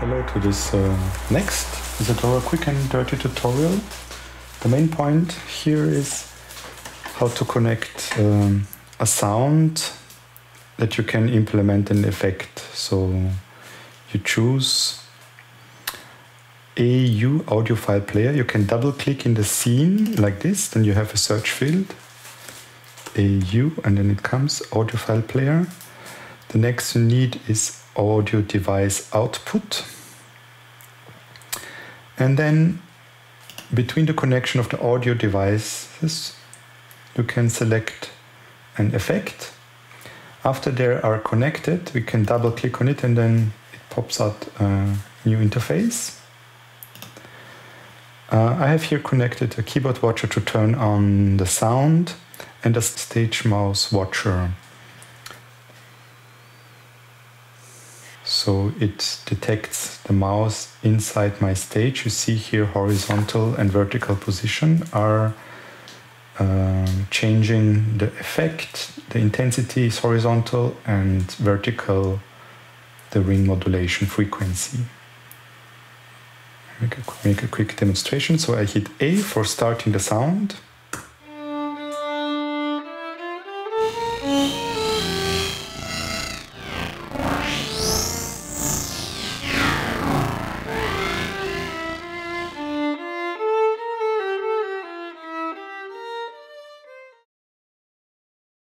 Hello to this uh, next Isadora quick and dirty tutorial. The main point here is how to connect um, a sound that you can implement an effect. So you choose AU audio file player. You can double click in the scene like this, then you have a search field AU and then it comes audio file player. The next you need is audio device output. And then between the connection of the audio devices, you can select an effect. After they are connected, we can double click on it and then it pops out a new interface. Uh, I have here connected a keyboard watcher to turn on the sound and a stage mouse watcher. So it detects the mouse inside my stage. You see here horizontal and vertical position are um, changing the effect. The intensity is horizontal and vertical the ring modulation frequency. Make a, make a quick demonstration. So I hit A for starting the sound.